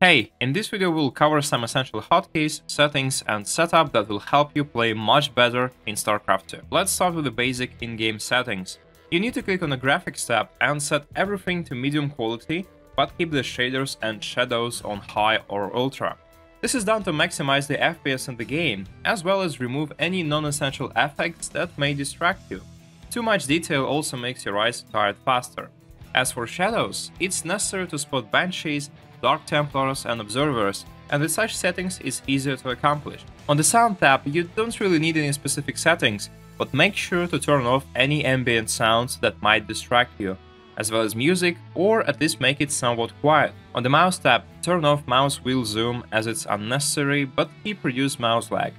Hey, in this video we'll cover some essential hotkeys, settings and setup that will help you play much better in StarCraft 2. Let's start with the basic in-game settings. You need to click on the graphics tab and set everything to medium quality, but keep the shaders and shadows on high or ultra. This is done to maximize the FPS in the game, as well as remove any non-essential effects that may distract you. Too much detail also makes your eyes tired faster. As for shadows, it's necessary to spot banshees Dark Templars and Observers, and with such settings it's easier to accomplish. On the Sound tab, you don't really need any specific settings, but make sure to turn off any ambient sounds that might distract you, as well as music, or at least make it somewhat quiet. On the Mouse tab, turn off mouse wheel zoom as it's unnecessary but keep reduce mouse lag.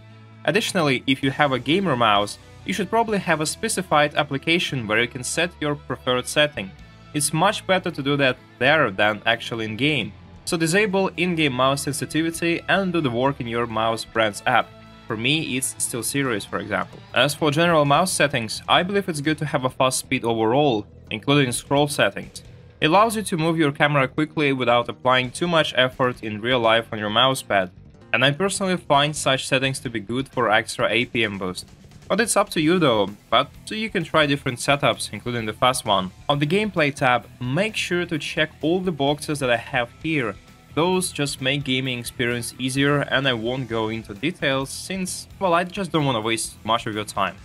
Additionally, if you have a gamer mouse, you should probably have a specified application where you can set your preferred setting. It's much better to do that there than actually in-game, so disable in-game mouse sensitivity and do the work in your mouse brand's app. For me, it's SteelSeries for example. As for general mouse settings, I believe it's good to have a fast speed overall, including scroll settings. It allows you to move your camera quickly without applying too much effort in real life on your mousepad, and I personally find such settings to be good for extra APM boost. But it's up to you though, but you can try different setups, including the fast one. On the gameplay tab, make sure to check all the boxes that I have here. Those just make gaming experience easier and I won't go into details since, well, I just don't want to waste much of your time.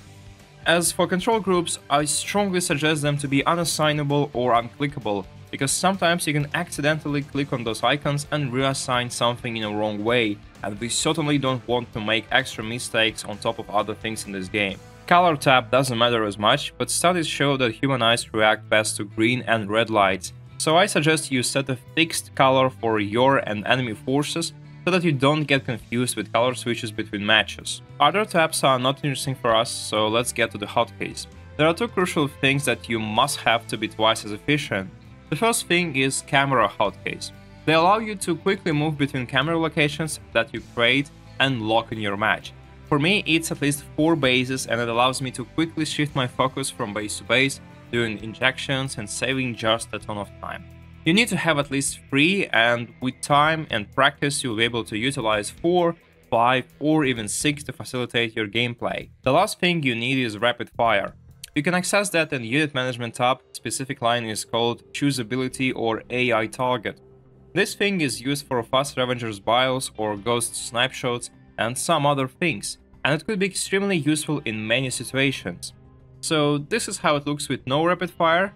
As for control groups, I strongly suggest them to be unassignable or unclickable, because sometimes you can accidentally click on those icons and reassign something in a wrong way, and we certainly don't want to make extra mistakes on top of other things in this game. Color tab doesn't matter as much, but studies show that human eyes react best to green and red lights, so I suggest you set a fixed color for your and enemy forces so that you don't get confused with color switches between matches. Other tabs are not interesting for us, so let's get to the hotkeys. There are two crucial things that you must have to be twice as efficient. The first thing is camera hotkeys. They allow you to quickly move between camera locations that you create and lock in your match. For me, it's at least 4 bases and it allows me to quickly shift my focus from base to base, doing injections and saving just a ton of time. You need to have at least 3 and with time and practice you'll be able to utilize 4, 5 or even 6 to facilitate your gameplay. The last thing you need is rapid fire. You can access that in the Unit Management tab, specific line is called Choose Ability or AI Target. This thing is used for fast Ravagers biles or Ghost snapshots and some other things, and it could be extremely useful in many situations. So this is how it looks with no rapid fire,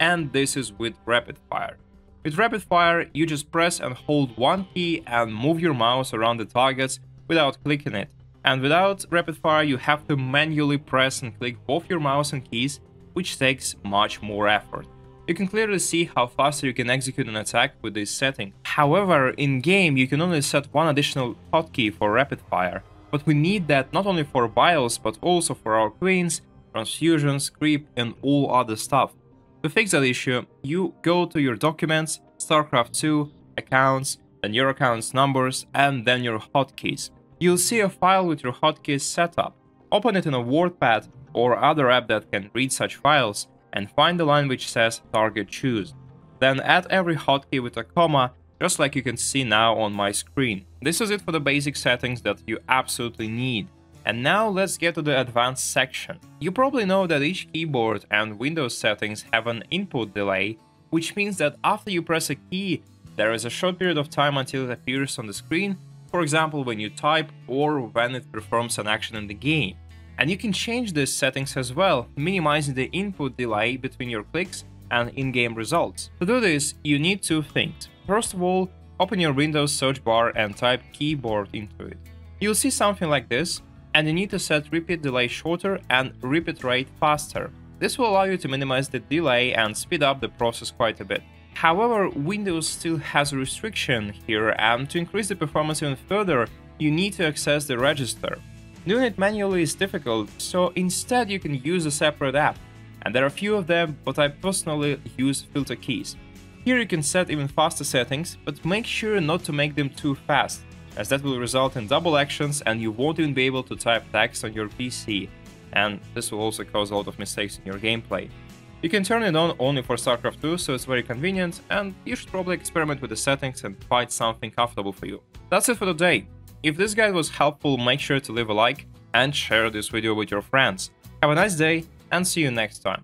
and this is with rapid fire. With rapid fire, you just press and hold one key and move your mouse around the targets without clicking it. And without rapid fire, you have to manually press and click both your mouse and keys, which takes much more effort. You can clearly see how faster you can execute an attack with this setting. However, in-game you can only set one additional hotkey for rapid fire, but we need that not only for biles but also for our queens, transfusions, creep and all other stuff. To fix that issue, you go to your documents, StarCraft 2, accounts, then your account's numbers, and then your hotkeys you'll see a file with your hotkeys set up. Open it in a WordPad or other app that can read such files and find the line which says target choose. Then add every hotkey with a comma, just like you can see now on my screen. This is it for the basic settings that you absolutely need. And now let's get to the advanced section. You probably know that each keyboard and Windows settings have an input delay, which means that after you press a key, there is a short period of time until it appears on the screen for example when you type or when it performs an action in the game. And you can change these settings as well, minimizing the input delay between your clicks and in-game results. To do this, you need two things. First of all, open your Windows search bar and type keyboard into it. You'll see something like this, and you need to set repeat delay shorter and repeat rate faster. This will allow you to minimize the delay and speed up the process quite a bit. However, Windows still has a restriction here and to increase the performance even further, you need to access the register. Doing it manually is difficult, so instead you can use a separate app. And there are a few of them, but I personally use filter keys. Here you can set even faster settings, but make sure not to make them too fast, as that will result in double actions and you won't even be able to type text on your PC, and this will also cause a lot of mistakes in your gameplay. You can turn it on only for StarCraft 2, so it's very convenient, and you should probably experiment with the settings and find something comfortable for you. That's it for today. If this guide was helpful, make sure to leave a like and share this video with your friends. Have a nice day and see you next time.